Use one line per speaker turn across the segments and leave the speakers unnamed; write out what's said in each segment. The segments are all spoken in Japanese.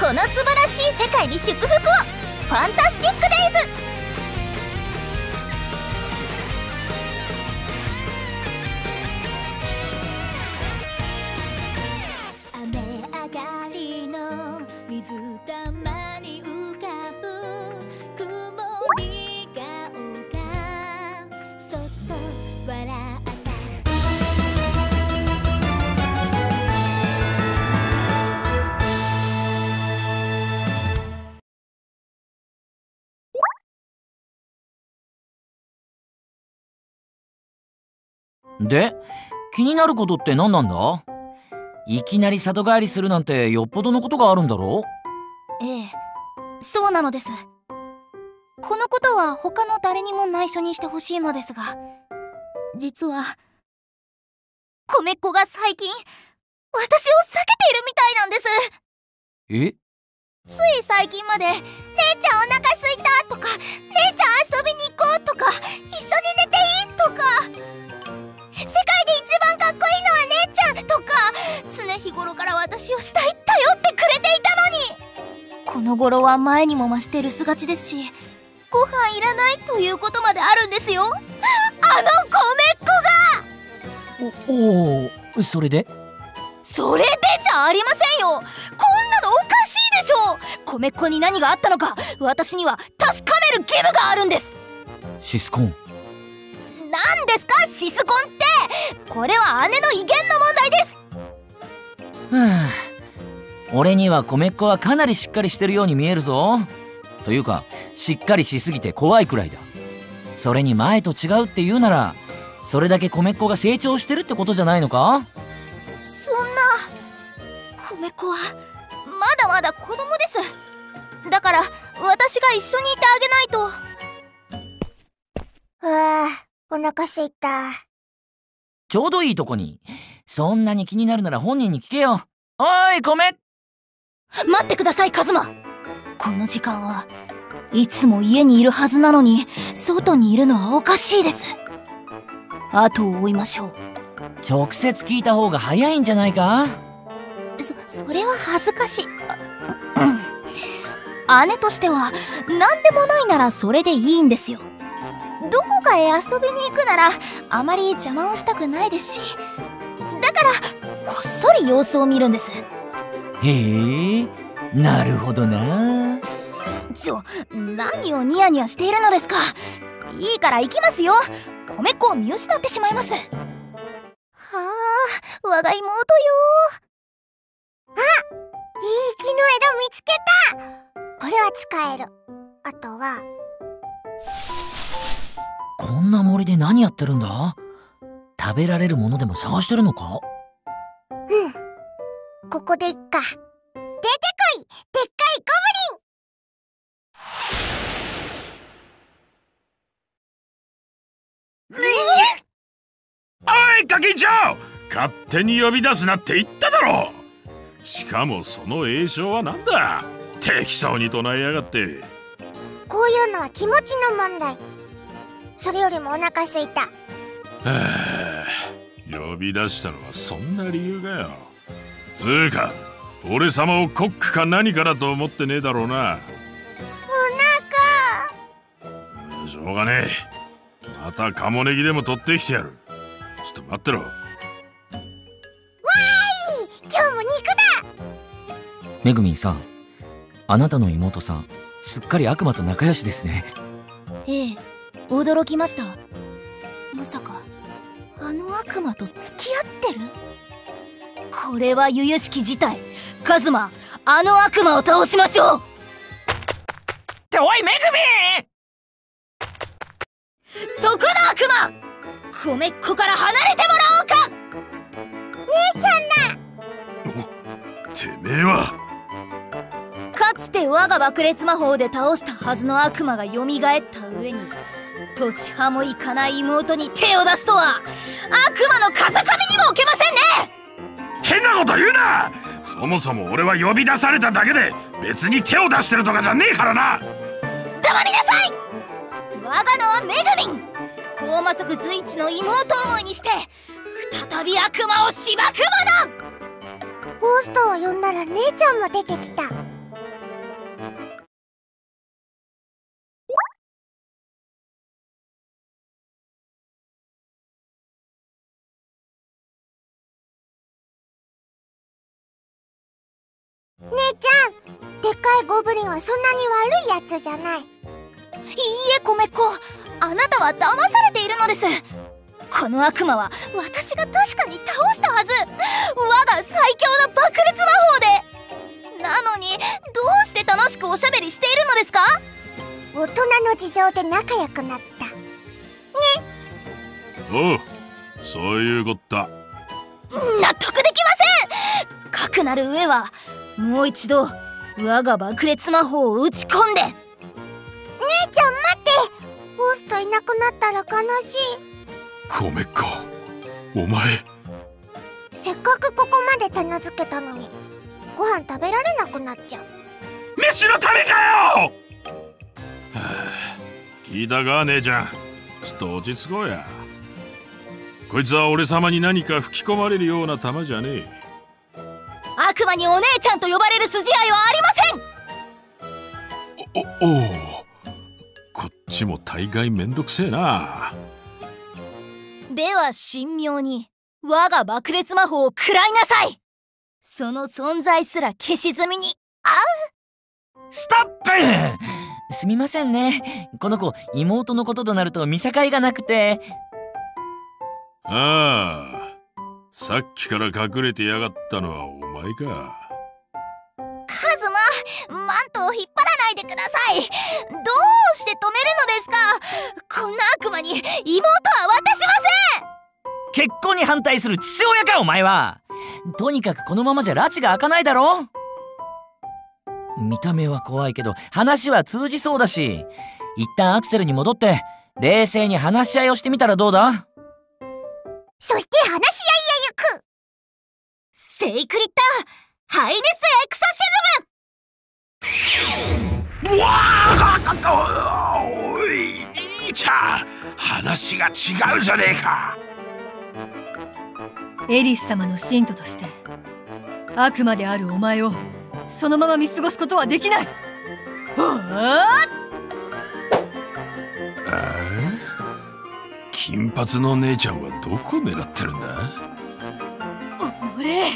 この素晴らしい世界に祝福を。ファンタスティック・デイズ。
で気になることって何なんだ？いきなり里帰りするなんてよっぽどのことがあるんだろ
ええそうなのです。このことは他の誰にも内緒にしてほしいのですが実は米っ子が最近私を避けているみたいなんです。
え？
つい最近まで「姉ちゃんお腹すいた」とか「姉ちゃん遊びに行こう」とか「一緒に寝ていい?」とか世界で一番かっこいいのは姉ちゃんとか常日頃から私を慕い頼ってくれていたのに。この頃は前にも増して留守がちですしご飯いらないということまであるんですよ。あの米っ
子が。おおそれで？
それでじゃありませんよ。こんなのおかしいでしょ。米っ子に何があったのか私には確かめる義務があるんです。
シスコン
何ですか？シスコンって。これは姉の威厳の問題です。
はあ。俺には米っ子はかなりしっかりしてるように見えるぞ。というかしっかりしすぎて怖いくらいだ。それに前と違うって言うならそれだけ米っ子が成長してるってことじゃないのか？
そんな。米っ子はまだまだ子供です。だから私が一緒にいてあげないと。
はあお腹すいた。
ちょうどいいとこに。そんなに気になるなら本人に聞けよ。おい、米
待ってください、カズマこの時間はいつも家にいるはずなのに、外にいるのはおかしいです。後を追いましょう。
直接聞いた方が早いんじゃないか？
そ、それは恥ずかしい。姉としては、何でもないならそれでいいんですよ。どこかへ遊びに行くならあまり邪魔をしたくないですしだからこっそり様子を見るんです。
へえなるほどな。
ちょ何をニヤニヤしているのですか。いいから行きますよ。米粉を見失ってしまいます。はあ我が妹よ。
あいい木の枝見つけた。これは使える。あとは
こんな森で何やってるんだ？食べられるものでも探してるのか？
うん。ここでいっか。出てこい！でっかいゴ
ブリン！おいガキンチョ！勝手に呼び出すなって言っただろ！しかもその栄称は何だ？適当に唱えやがって。
こういうのは気持ちの問題それよりもお腹すいた。は
あ呼び出したのはそんな理由かよ。つうか俺様をコックか何かだと思ってねえだろうな。
お腹。
しょうがねえ。またカモネギでも取ってきてやる。ちょっと待ってろ。わ
ーい今日も肉だ。
めぐみんさんあなたの妹さんすっかり悪魔と仲良しですね。
ええ驚きました。まさかあの悪魔と付き合ってる？これは由々しき事態。カズマあの悪魔を倒しましょう！
っておいめ
ぐみ！そこの悪魔！米っ子から離れてもらおうか！
姉ちゃん
だ！てめえは！
かつて我が爆裂魔法で倒したはずの悪魔が蘇った上に年派もいかない妹に手を出すとは。悪魔の風上にも置けませんね。
変なこと言うな！そもそも俺は呼び出されただけで別に手を出してるとかじゃねえからな！
黙りなさい。我が名はメグミン高魔族随一の妹思いにして再び悪魔をしばくもの
ゴーストを呼んだら姉ちゃんも出てきたゴブリンはそんなに悪いやつじゃない。
いいえ米っ子。あなたは騙されているのです。この悪魔は私が確かに倒したはず。我が最強の爆裂魔法で。なのにどうして楽しくおしゃべりしているのですか？
大人の事情で仲良くなった。
おうそういうこった。
納得できません。かくなる上はもう一度我が爆裂魔法を打ち込んで。
姉ちゃん待って。ホーストいなくなったら悲しい。
米子お前。
せっかくここまで手なずけたのに。ご飯食べられなくなっちゃう。
飯のためかよ、はあ、聞いたか姉ちゃん。ちょっと落ち着こうや。こいつは俺様に何か吹き込まれるような玉じゃねえ
悪魔にお姉ちゃんと呼ばれる筋合いはありません。
おおおこっちも大概めんどくせえな。
では神妙に我が爆裂魔法を食らいなさい。その存在すら消し済みに。あ
ストップ！すみませんね。この子妹のこととなると見境がなくて。
ああ。さっきから隠れてやがったのはお前か。
カズママントを引っ張らないでください。どうして止めるのですか？こんな悪魔に妹は渡しま
結婚に反対する父親かお前は。とにかくこのままじゃ拉致が開かないだろ。見た目は怖いけど話は通じそうだし。一旦アクセルに戻って冷静に話し合いをしてみたらどうだ？
そして話し合い
セイクリッドハイネスエクソシズム。
うわあおいいいちゃん話が違うじゃねえか。
エリス様の信徒として悪魔であるお前をそのまま見過ごすことはできない。
金髪の姉ちゃんはどこ狙ってるんだ？
おれ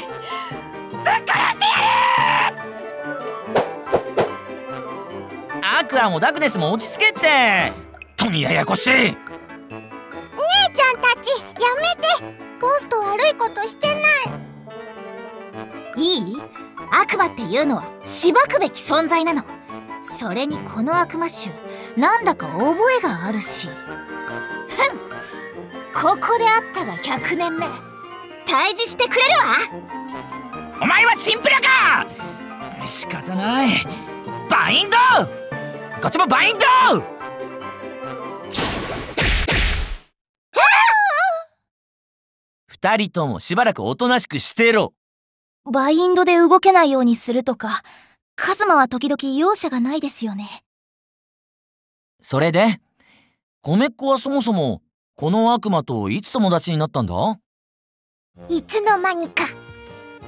アクアもダグネスも落ち着けって。とにややこしい。
姉ちゃんたちやめて。ボスと悪いことしてない。
いい？悪魔っていうのはしばくべき存在なの。それにこの悪魔種なんだか覚えがあるし。ふん。ここであったが100年目退治してくれるわ。
お前はチンプラか！仕方ない。バインド！こっちもバインド！二人ともしばらくおとなしくしてろ。
バインドで動けないようにするとかカズマは時々容赦がないですよね。
それで？米っ子はそもそもこの悪魔といつ友達になったんだ？
いつの間にか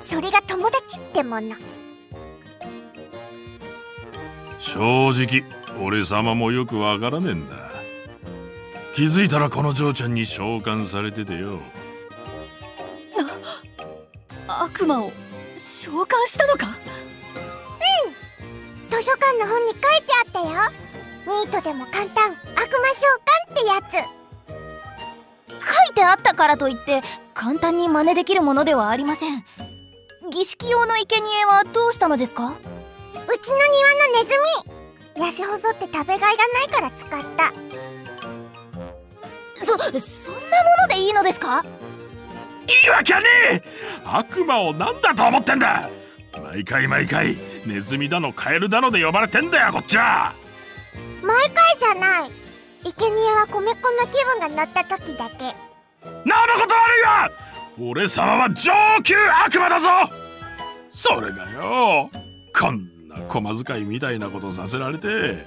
それが友達ってもの。
正直俺様もよくわからねえんだ。気づいたらこの嬢ちゃんに召喚されててよ。
悪魔を召喚したのか？
図書館の本に書いてあったよ。ニートでも簡単。悪魔召喚ってやつ。
書いてあったからといって簡単に真似できるものではありません。儀式用の生贄はどうしたのですか？
うちの庭のネズミ。痩せ細って食べがいがないから使った。
そそんなものでいいのですか？
いいわけねえ。悪魔を何だと思ってんだ。毎回毎回ネズミだのカエルだので呼ばれてんだよこっちは。
毎回じゃない。生贄は米粉の気分が乗った時だけ
なること悪いわ俺様は上級悪魔だぞ。それがよこんな小遣いみたいなことさせられて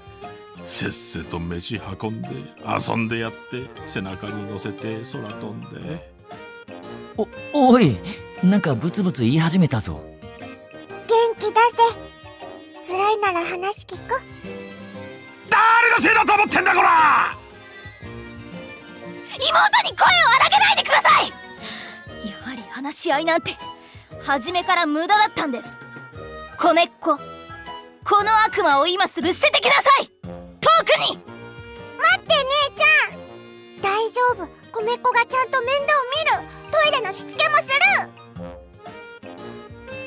せっせと飯運んで遊んでやって背中に乗せて空飛んで。
おおいなんかブツブツ言い始めたぞ。
元気出せ。辛いなら話聞く
誰のせいだと思ってんだこら
妹に声を荒げないでください。やはり話し合いなんて初めから無駄だったんです。米っ子この悪魔を今すぐ捨ててきなさい。遠くに。
待って姉ちゃん。大丈夫。米っ子がちゃんと面倒を見る。トイレのしつけもする。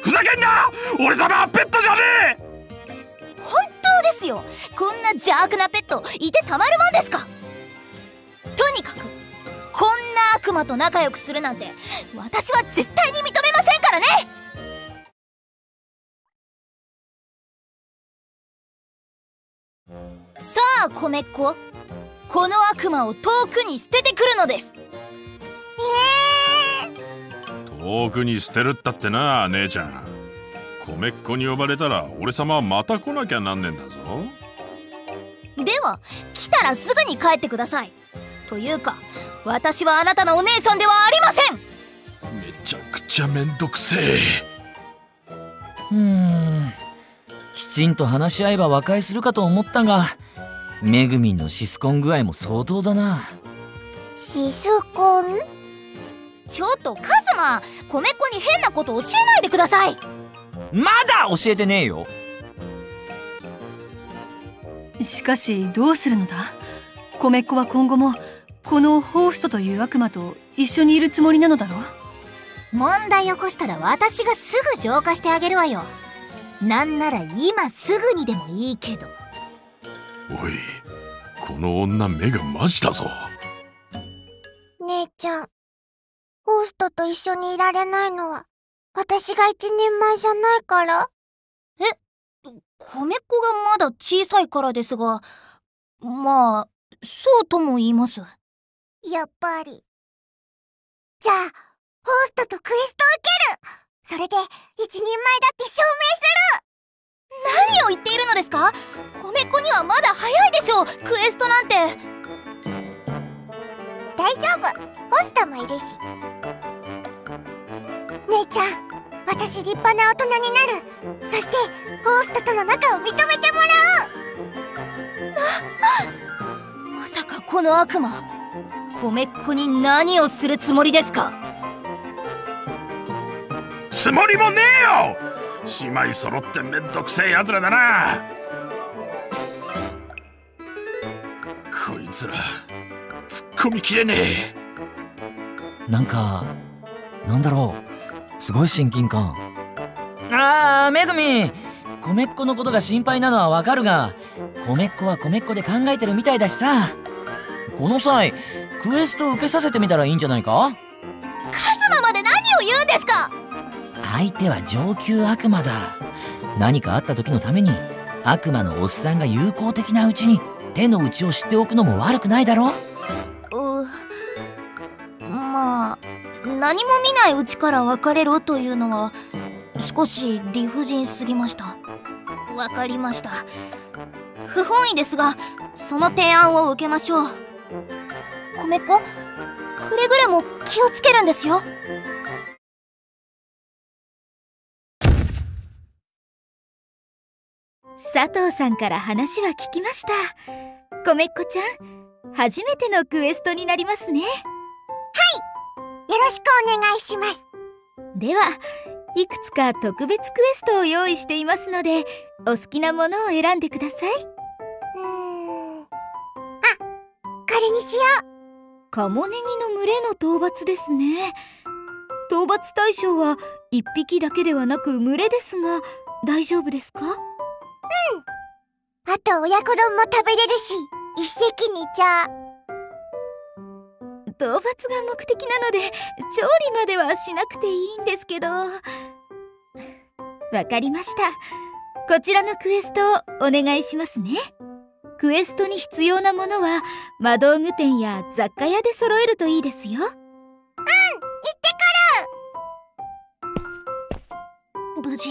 ふざけんな！俺様はペットじゃね
本当ですよ。こんな邪悪なペットいてたまるもんですか。とにかく悪魔と仲良くするなんて私は絶対に認めませんからね！さあ米っ子この悪魔を遠くに捨ててくるのです。
え遠くに捨てるったってな姉ちゃん。米っ子に呼ばれたら俺様はまた来なきゃなんねんだぞ。
では来たらすぐに帰ってください。というか私はあなたのお姉さんではありません。
めちゃくちゃめんどくせえ。
うーん。きちんと話し合えば和解するかと思ったがめぐみんのシスコン具合も相当だな。
シスコン？
ちょっとカズマ米っ子に変なこと教えないでください。
まだ教えてねえよ。
しかしどうするのだ？米っ子は今後もこのホーストという悪魔と一緒にいるつもりなのだろう？
問題起こしたら私がすぐ浄化してあげるわよ。なんなら今すぐにでもいいけど。
おいこの女目がマジだぞ。
姉ちゃんホーストと一緒にいられないのは私が一人前じゃないから。
米っ子がまだ小さいからですがまあそうとも言います
やっぱり。じゃあホーストとクエスト受ける。それで一人前だって証
何を言っているのですか？米っ子にはまだ早いでしょう。クエストなんて。
明する大丈夫。ホストもいるし。姉ちゃん私立派な大人になる。そしてホーストとの仲を認めてもら
まさかこの悪魔米っ子に何をするつもりですか
つもりもねえよ姉妹揃ってめん。どくせえ奴らだなこいつら突っ込みきれねえ
なん。かなん。だろうすごい親近感あーめぐみ米っ子のことが心配なのはわかるが米っ子は米っ子で考えてるみたいだしさこの際クエスト受けさせてみたらいいんじゃないか？
カズマまで何を言うんですか？
相手は上級悪魔だ。何かあった時のために悪魔のおっさんが友好的なうちに手の内を知っておくのも悪くないだろ
う？まあ何も見ないうちから別れろというのは少し理不尽すぎました。わかりました。不本意ですがその提案を受けましょう米っ子くれぐれも気をつけるんですよ。
佐藤さんから話は聞きました。米っ子ちゃん初めてのクエストになりますね。
よろしくお願いします。
ではいくつか特別クエストを用意していますのでお好きなものを選んでください。う
ーん。あこれにしよ
カモネギの群れの討伐ですね。討伐対象は1匹だけではなく群れですが大丈夫ですか？
うあと親子丼も食べれるし一石二鳥。
討伐が目的なので調理まではしなくていいんですけど。わかりました。こちらのクエストをお願いしますねクエストに必要なものは魔道具店や雑貨屋で揃えるといいですよ。
行って
無事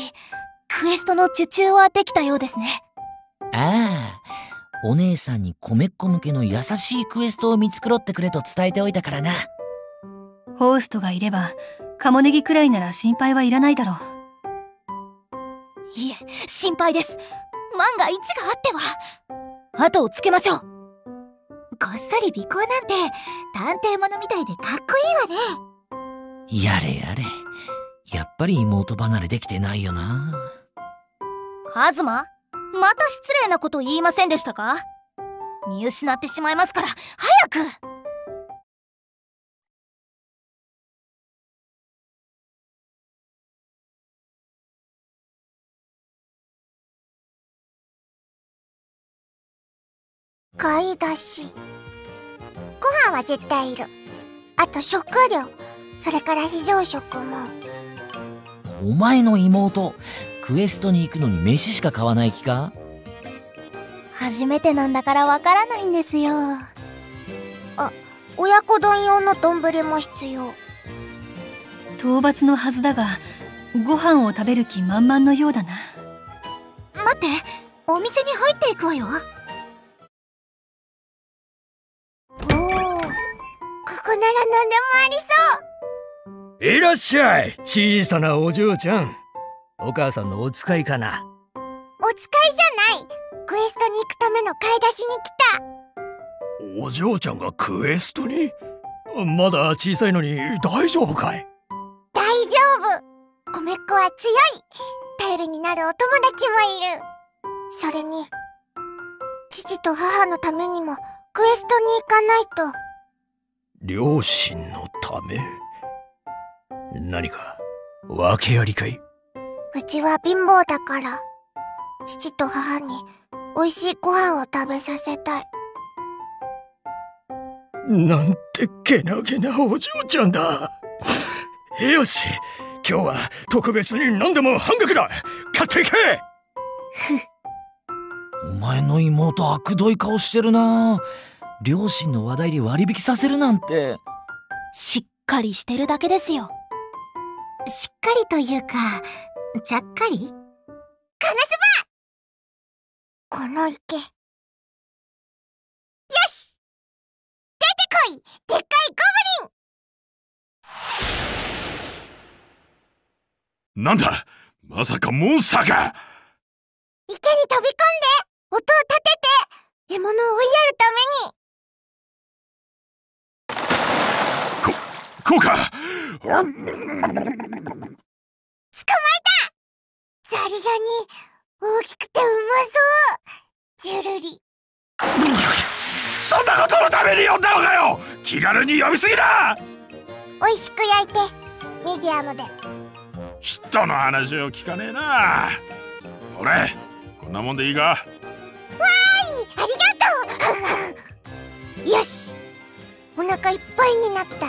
クエストの受注はできたようですね。
ああお姉さんに米っ子向けの優しいクエストを見繕ってくれと伝えておいたからな。
ホーストがいればカモネギくらいなら心配はいらないだろう。
いえ心配です。万が一があっては後をつけましょう。こっそり尾行なんて探偵物みたいでかっこいいわね。
やれやれ。やっぱり妹離れできてないよな。
カズマまた失礼なこと言いませんでしたか？見失ってしまいますから早く
買い出し。ご飯は絶対いる。あと食料。それから非常食も。
お前の妹クエストに行くのに飯しか買わない気か？
初めてなんだからわからないんですよ。
親子丼用の丼も必要。
討伐のはずだがご飯を食べる気満々のようだな。
待ってお店に入っていくわよ
ありそう。
いらっしゃい小さなお嬢ちゃん。お母さんのお使いかな。
お使いじゃない。クエストに行くための買い出しに来た。
お嬢ちゃんがクエストに？まだ小さいのに大丈夫かい？
大丈夫。米っ子は強い。頼りになるお友達もいる。それに父と母のためにもクエストに行かないと
両親のため？何か訳ありかい？う
ちは貧乏だから父と母に美味しいご飯を食べさせたい。
なんてけなげなお嬢ちゃんだ。よし今日は特別に何でも半額だ。買っていけ！
お前の妹悪どい顔してるな両親の話題で割引させるなんて。
しっかりしてるだけですよ。しっかりというかちゃっかり？
カナスバこの池。よし！出てこい！でっかいゴ
なんだ？まさかモンスターか
ブリン池に飛び込んで音を立てて獲物を追いやるために
こうか。
捕まえた。ザリガニ大きくてうまそう。ジュルリ。
そんなことのために呼んだのかよ。気軽に呼びすぎだ。
美味しく焼いてミディアムで。
人の話を聞かねえな。俺こんなもんでいいか？
ありがとう。よしお腹いっぱいになった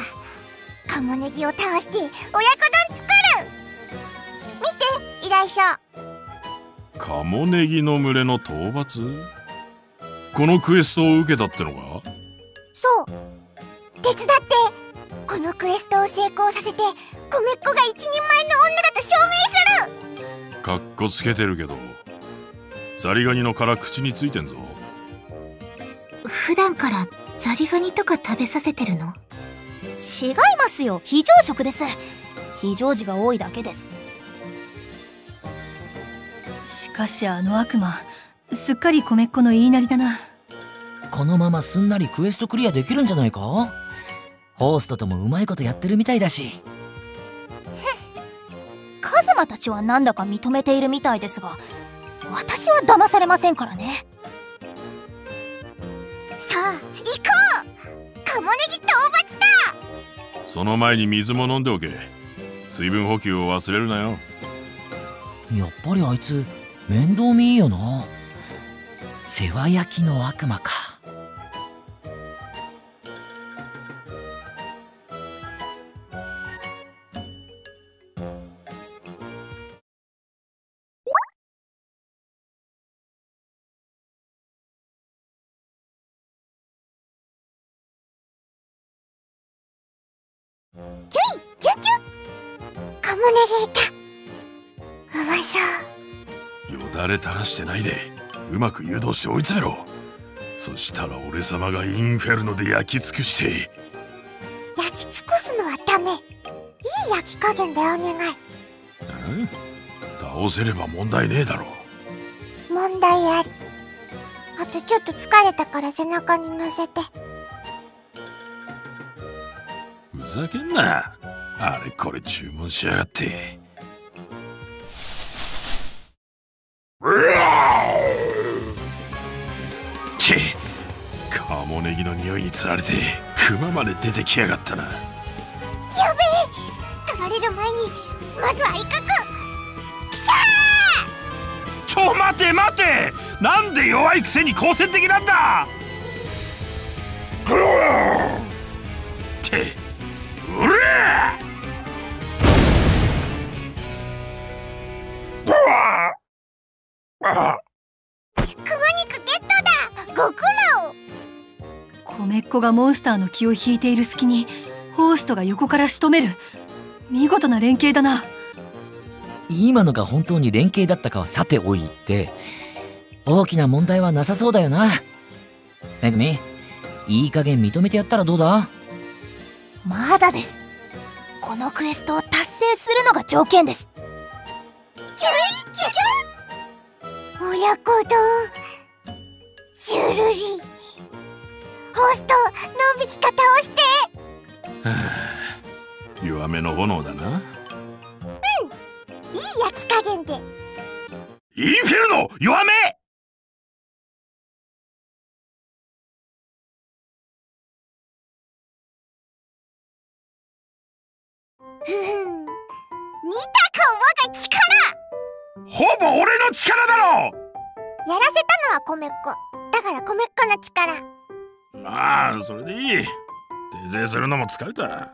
カモネギを倒して親子丼作る。見て依頼書。
カモネギの群れの討伐？このクエストを受けたってのか
そう。手伝って。このクエストを成功させて米っ子が一人前の女だと証明する。
かっこつけてるけど。ザリガニの殻口についてんぞ。
普段からザリガニとか食べさせてるの？違いますよ。非常食です。非常時が多いだけです。
しかしあの悪魔すっかり米っ子の言いなりだな。
このまますんなりクエストクリアできるんじゃないか？ホーストともうまいことやってるみたいだし。
カズマたちはなんだか認めているみたいですが私は騙されませんからね。
さあ行こう！カモネギ討伐だ
その前に水も飲んでおけ。水分補給を忘れるなよ。
やっぱりあいつ面倒見いいよな。世話焼きの悪魔か。
キュキュカモネギいた。うまそう
よだれ垂らしてないで。うまく誘導して追い詰めろ。そしたら俺様がインフェルノで焼き尽くして。
焼き尽くすのはダメ。いい焼き加減でお願い。
え倒せれば問題ねえだろ。
問題あり。あとちょっと疲れたから背中に乗せて
ざけんな。あれこれ注文しやがって。っカモネギの匂いにつられてクマまで出てきやがったな。
やべえ取られる前にまずは威嚇くしゃー！
ちょ待て待て！なんで弱いくせに好戦的なんだ！って
子がモンスターの気を引いている隙にホーストが横から仕留める。見事な連携だな。
今のが本当に連携だったかはさておいて大きな問題はなさそうだよな。めぐみいい加減認めてやったらどうだ？
まだです。このクエストを達成するのが条件です。
親子丼。ジュルリホースト何匹か倒して。
弱めの炎だな。い
い焼き加減で。
インフェルノ弱め！
ふふん。見たか我が力。
ほぼ俺の力だろ！
やらせたのは米っ子。だから米っ子の力
まあそれでいい。訂正するのも疲れた。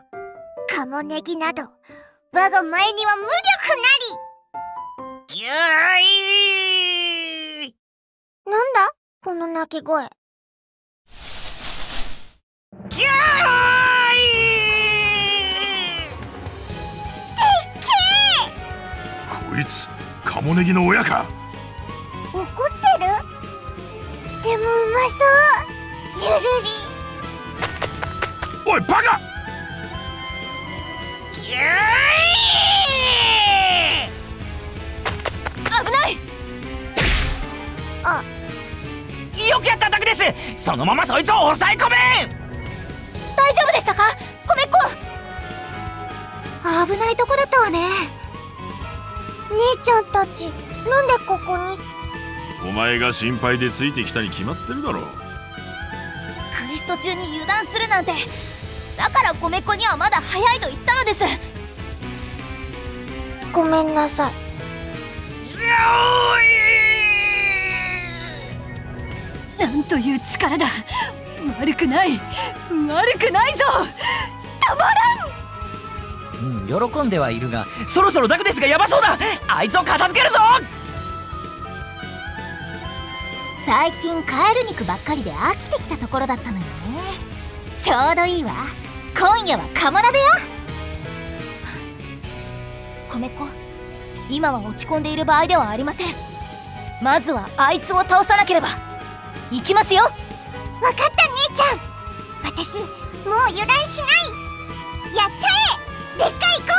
カモネギなど我が前には無力なり。
ぎゃい。
なんだ？この鳴き声。
ぎゃこいつカモネギの親か？
怒ってる？でもうまそうジュルリ
おいバカ！ぎゃ
危ない！
あ！
よくやっただけです！そのままそいつを抑え込め！
大丈夫でしたか？米っ子危ないとこだったわね。
姉ちゃんたちなんでここに？
お前が心配でついてきたに決まってるだろう
クエスト中に油断するなんて。だから米っ子にはまだ早いと言ったのです。
ごめんなさい。
なんという力だ。悪くない。悪くないぞ。たまらん。
うん喜んではいるがそろそろダクですがヤバそうだ。あいつを片付けるぞ
最近カエル肉ばっかりで飽きてきたところだったのよね。ちょうどいいわ。今夜はカモ鍋よ。米子今は落ち込んでいる場合ではありません。まずはあいつを倒さなければ。行きますよ。
わかった姉ちゃん。私もう油断しない。やっちゃえ。でっかいゴブ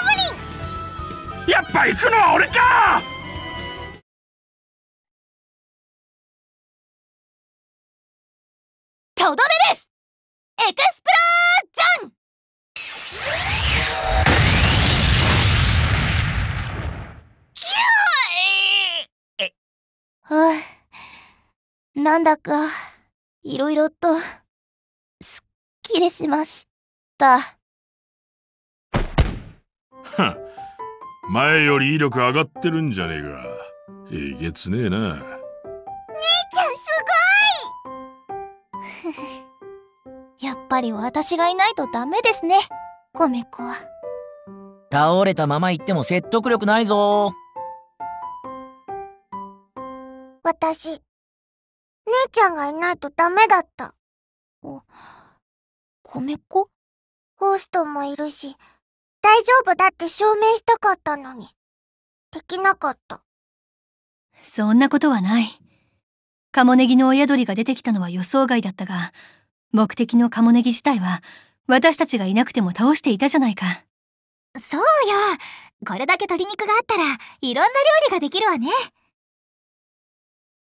リン。
やっぱ行くのは俺か
とどめです。エクスプロージョン。はあ、なんだかいろいろとすっきりしました。
前より威力上がってるんじゃねえか。えげつねえな。
ぱり私がいないとダメですね。コメコは
倒れたまま行っても説得力ないぞ。
私姉ちゃんがいないとダメだった。
コメコ
ホーストもいるし大丈夫だって証明したかったのに。できなかった。
そんなことはない。カモネギの親鳥が出てきたのは予想外だったが目的のカモネギ自体は私たちがいなくても倒していたじゃないか。
そうよ。これだけ鶏肉があったらいろんな料理ができるわね。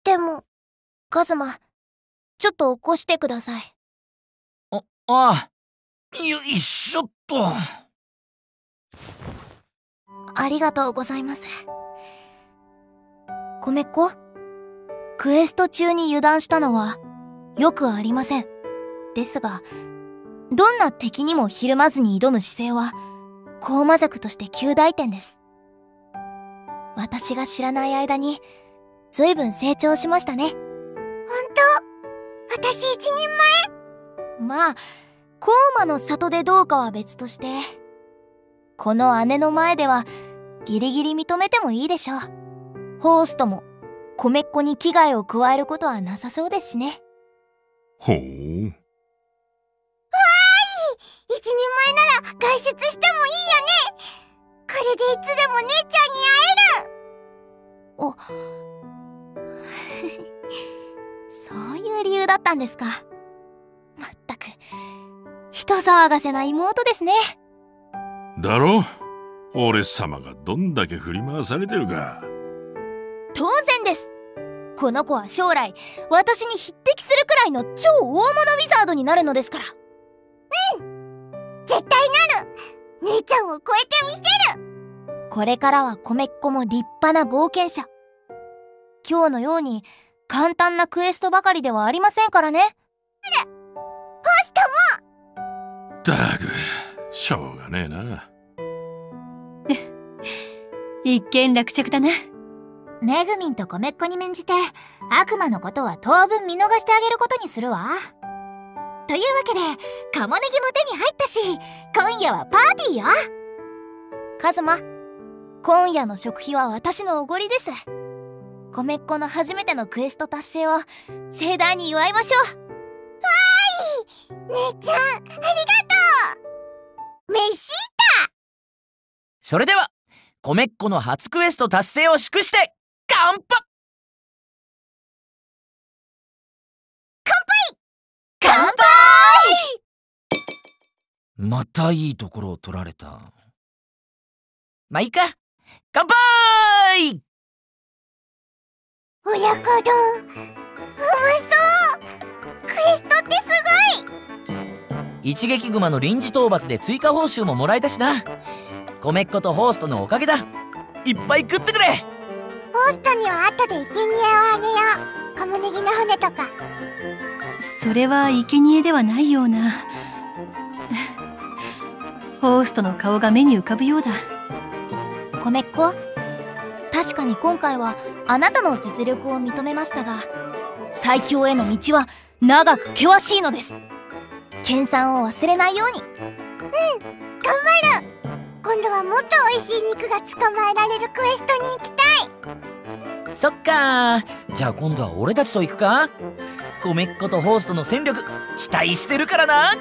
でも
カズマちょっと起こしてください。
ああよいしょっと。
ありがとうございます。米子クエスト中に油断したのはよくありませんですがどんな敵にもひるまずに挑む姿勢は高魔族として旧大点です。私が知らない間に随分成長しましたね。
ほんと私一人
まあ高魔の里でどうかは別としてこの姉の前ではギリギリ認めてもいいでしょう。ホーストも米っ子に危害を加えることはなさそうですしね。
ほう
人前なら外出してもいいよね。これでいつでも姉ちゃんに
お。そういう理由だったんですか。まったく人騒がせな妹ですね。
だろ？俺様がどんだけ振り回されてるか。
当然です。この子は将来私に匹敵するくらいの超大物ウィザードになるのですから。
会える絶対なる。姉ちゃんを超えてみせる。
これからは米っ子も立派な冒険者。今日のように簡単なクエストばかりではありませんからね。
ホストも。
だくしょうがねえな。
一見落着だな。
めぐみんと米っ子に免じて悪魔のことは当分見逃してあげることにするわというわけでカモネギも手に入ったし今夜はパーティーよ。
カズマ今夜の食費は私のおごりです。米っ子の初めてのクエスト達成を盛大に祝いましょう。
姉ちゃんありがとう。飯
それでは米っ子の初クエスト達成を祝して乾杯。
乾杯
またいいところを取られた。まあいいか。乾杯！
親子丼。うまそう。クエストってす
一撃熊の臨時討伐で追加報酬ももらえたしな。米っ子とホーストのおかげだ。いっぱい食ってくれ。
ごいホストには後で生贄をあげよう。カモネギの骨とか。
それは生贄ではないようなホーストの顔が目に浮かぶようだ。
米っ子確かに今回はあなたの実力を認めましたが最強への道は長く険しいのです。研鑽を忘れないように。
今度はもっと美味しい肉が捕まえられるクエストに行きたい。
そっか。じゃあ今度は俺たちと行くか？米っ子とホーストの戦力期待してるからな。
な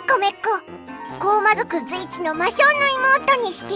あ米っ子高魔族随一の魔性の妹にして。